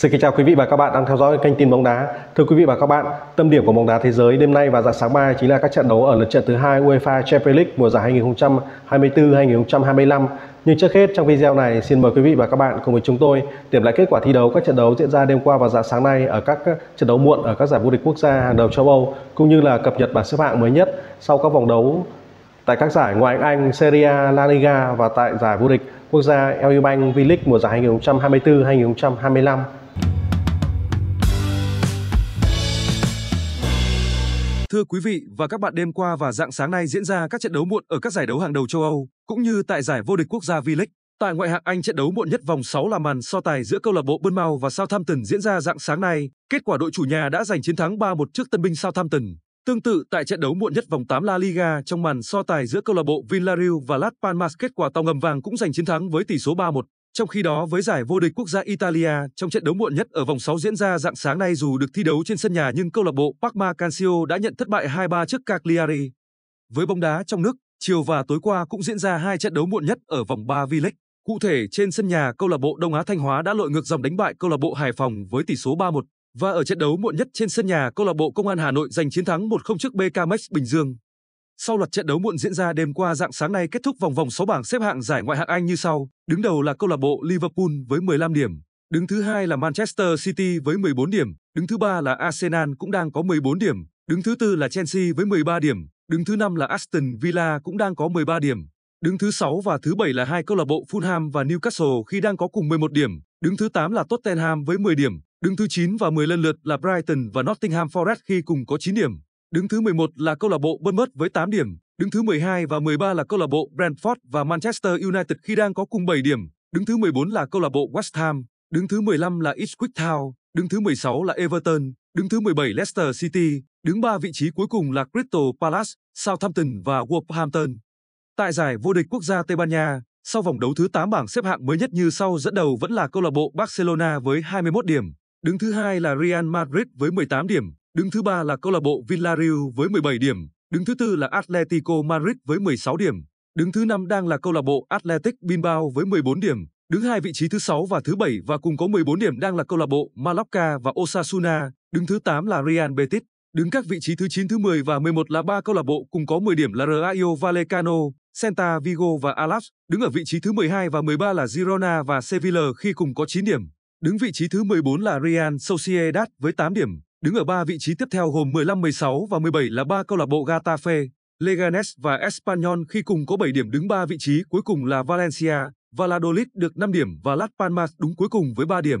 Xin kính chào quý vị và các bạn đang theo dõi kênh tin bóng đá. Thưa quý vị và các bạn, tâm điểm của bóng đá thế giới đêm nay và dạng sáng mai chính là các trận đấu ở lượt trận thứ hai UEFA Champions League mùa giải 2024-2025. Nhưng trước hết trong video này xin mời quý vị và các bạn cùng với chúng tôi điểm lại kết quả thi đấu các trận đấu diễn ra đêm qua và dạng sáng nay ở các trận đấu muộn ở các giải vô địch quốc gia hàng đầu châu Âu cũng như là cập nhật bảng xếp hạng mới nhất sau các vòng đấu tại các giải ngoại hạng Anh, Serie A, La Liga và tại giải vô địch quốc gia EU Bank V-League mùa giải 2024-2025. Thưa quý vị và các bạn, đêm qua và dạng sáng nay diễn ra các trận đấu muộn ở các giải đấu hàng đầu châu Âu, cũng như tại giải vô địch quốc gia V-League. Tại ngoại hạng Anh, trận đấu muộn nhất vòng 6 là màn so tài giữa câu lạc bộ Bournemouth và Southampton diễn ra dạng sáng nay. Kết quả đội chủ nhà đã giành chiến thắng 3-1 trước tân binh Southampton. Tương tự tại trận đấu muộn nhất vòng 8 La Liga trong màn so tài giữa câu lạc bộ Villarreal và Las Palmas, kết quả tàu ngầm vàng cũng giành chiến thắng với tỷ số 3-1. Trong khi đó với giải vô địch quốc gia Italia, trong trận đấu muộn nhất ở vòng 6 diễn ra dạng sáng nay dù được thi đấu trên sân nhà nhưng câu lạc bộ Parma Calcio đã nhận thất bại 2-3 trước Cagliari. Với bóng đá trong nước, chiều và tối qua cũng diễn ra hai trận đấu muộn nhất ở vòng 3 V-League. Cụ thể trên sân nhà, câu lạc bộ Đông Á Thanh Hóa đã lội ngược dòng đánh bại câu lạc bộ Hải Phòng với tỷ số 3-1 và ở trận đấu muộn nhất trên sân nhà, câu lạc bộ Công an Hà Nội giành chiến thắng 1-0 trước BK Max Bình Dương. Sau loạt trận đấu muộn diễn ra đêm qua dạng sáng nay kết thúc vòng vòng 6 bảng xếp hạng giải ngoại hạng Anh như sau. Đứng đầu là câu lạc bộ Liverpool với 15 điểm, đứng thứ hai là Manchester City với 14 điểm, đứng thứ ba là Arsenal cũng đang có 14 điểm, đứng thứ tư là Chelsea với 13 điểm, đứng thứ năm là Aston Villa cũng đang có 13 điểm. Đứng thứ 6 và thứ 7 là hai câu lạc bộ Fulham và Newcastle khi đang có cùng 11 điểm, đứng thứ 8 là Tottenham với 10 điểm, đứng thứ 9 và 10 lần lượt là Brighton và Nottingham Forest khi cùng có 9 điểm. Đứng thứ 11 là câu lạc bộ Bournemouth với 8 điểm, đứng thứ 12 và 13 là câu lạc bộ Brentford và Manchester United khi đang có cùng 7 điểm, đứng thứ 14 là câu lạc bộ West Ham, đứng thứ 15 là Ipswich Town, đứng thứ 16 là Everton, đứng thứ 17 Leicester City, đứng 3 vị trí cuối cùng là Crystal Palace, Southampton và Wolverhampton. Tại giải vô địch quốc gia Tây Ban Nha, sau vòng đấu thứ 8 bảng xếp hạng mới nhất như sau dẫn đầu vẫn là câu lạc bộ Barcelona với 21 điểm, đứng thứ hai là Real Madrid với 18 điểm, đứng thứ ba là câu lạc bộ Villarreal với 17 điểm, đứng thứ tư là Atletico Madrid với 16 điểm, đứng thứ năm đang là câu lạc bộ Athletic Bilbao với 14 điểm, đứng hai vị trí thứ sáu và thứ bảy và cùng có 14 điểm đang là câu lạc bộ Mallorca và Osasuna, đứng thứ 8 là Real Betis, đứng các vị trí thứ 9 thứ 10 và 11 là ba câu lạc bộ cùng có 10 điểm là Rayo Vallecano, Celta Vigo và Alas, đứng ở vị trí thứ 12 và 13 là Girona và Sevilla khi cùng có 9 điểm. Đứng vị trí thứ 14 là Real Sociedad với 8 điểm, đứng ở ba vị trí tiếp theo gồm 15, 16 và 17 là ba câu lạc bộ Getafe, Leganes và Espanyol khi cùng có 7 điểm đứng ba vị trí cuối cùng là Valencia, Valladolid được 5 điểm và Las Palmas đúng cuối cùng với 3 điểm.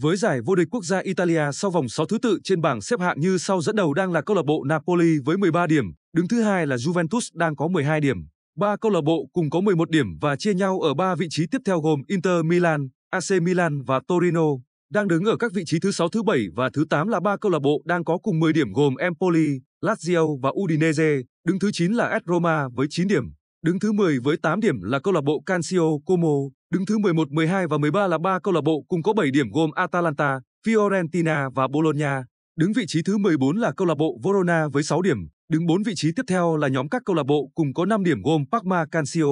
Với giải vô địch quốc gia Italia sau vòng 6 thứ tự trên bảng xếp hạng như sau dẫn đầu đang là câu lạc bộ Napoli với 13 điểm, đứng thứ hai là Juventus đang có 12 điểm. Ba câu lạc bộ cùng có 11 điểm và chia nhau ở ba vị trí tiếp theo gồm Inter Milan, AC Milan và Torino. Đang đứng ở các vị trí thứ 6, thứ 7 và thứ 8 là ba câu lạc bộ đang có cùng 10 điểm gồm Empoli, Lazio và Udinese. Đứng thứ 9 là AS Roma với 9 điểm. Đứng thứ 10 với 8 điểm là câu lạc bộ Calcio Como. Đứng thứ 11, 12 và 13 là ba câu lạc bộ cùng có 7 điểm gồm Atalanta, Fiorentina và Bologna. Đứng vị trí thứ 14 là câu lạc bộ Verona với 6 điểm. Đứng 4 vị trí tiếp theo là nhóm các câu lạc bộ cùng có 5 điểm gồm Parma Calcio,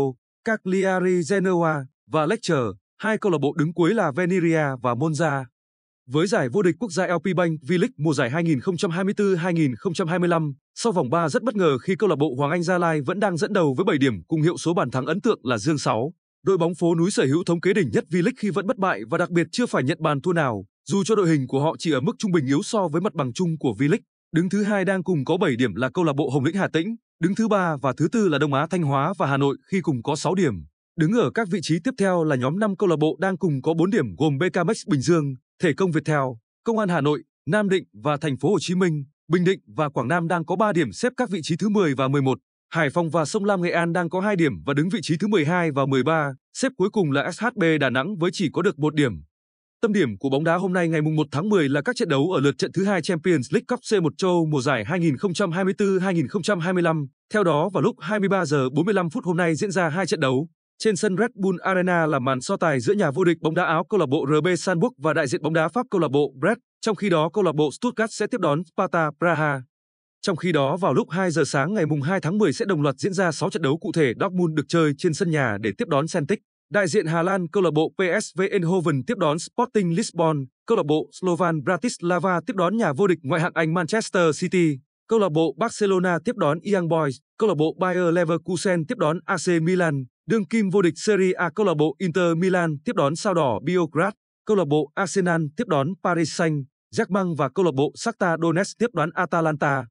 Cagliari Genoa và Lecce. Hai câu lạc bộ đứng cuối là Veneria và Monza. Với giải vô địch quốc gia LP Bank V-League mùa giải 2024-2025, sau vòng 3 rất bất ngờ khi câu lạc bộ Hoàng Anh Gia Lai vẫn đang dẫn đầu với 7 điểm cùng hiệu số bàn thắng ấn tượng là Dương 6. Đội bóng phố núi sở hữu thống kế đỉnh nhất V-League khi vẫn bất bại và đặc biệt chưa phải nhận bàn thua nào, dù cho đội hình của họ chỉ ở mức trung bình yếu so với mặt bằng chung của V-League. Đứng thứ hai đang cùng có 7 điểm là câu lạc bộ Hồng Lĩnh Hà Tĩnh, đứng thứ ba và thứ tư là Đông Á Thanh Hóa và Hà Nội khi cùng có 6 điểm. Đứng ở các vị trí tiếp theo là nhóm 5 câu lạc bộ đang cùng có 4 điểm gồm BKMX Bình Dương, Thể công Viettel, Công an Hà Nội, Nam Định và Thành phố Hồ Chí Minh, Bình Định và Quảng Nam đang có 3 điểm xếp các vị trí thứ 10 và 11. Hải Phòng và Sông Lam Nghệ An đang có 2 điểm và đứng vị trí thứ 12 và 13, xếp cuối cùng là SHB Đà Nẵng với chỉ có được 1 điểm. Tâm điểm của bóng đá hôm nay ngày 1 tháng 10 là các trận đấu ở lượt trận thứ hai Champions League Cup C1 châu mùa giải 2024-2025. Theo đó vào lúc 23 giờ 45 phút hôm nay diễn ra hai trận đấu. Trên sân Red Bull Arena là màn so tài giữa nhà vô địch bóng đá Áo câu lạc bộ RB Salzburg và đại diện bóng đá Pháp câu lạc bộ Brest, trong khi đó câu lạc bộ Stuttgart sẽ tiếp đón Sparta Praha. Trong khi đó vào lúc 2 giờ sáng ngày 2 tháng 10 sẽ đồng loạt diễn ra 6 trận đấu cụ thể Dortmund được chơi trên sân nhà để tiếp đón Celtic. Đại diện Hà Lan câu lạc bộ PSV Eindhoven tiếp đón Sporting Lisbon, câu lạc bộ Slovan Bratislava tiếp đón nhà vô địch ngoại hạng Anh Manchester City, câu lạc bộ Barcelona tiếp đón Young Boys, câu lạc bộ Bayer Leverkusen tiếp đón AC Milan, đương kim vô địch Serie A câu lạc bộ Inter Milan tiếp đón sao đỏ Biograd, câu lạc bộ Arsenal tiếp đón Paris Saint-Germain và câu lạc bộ Shakhtar Donetsk tiếp đón Atalanta.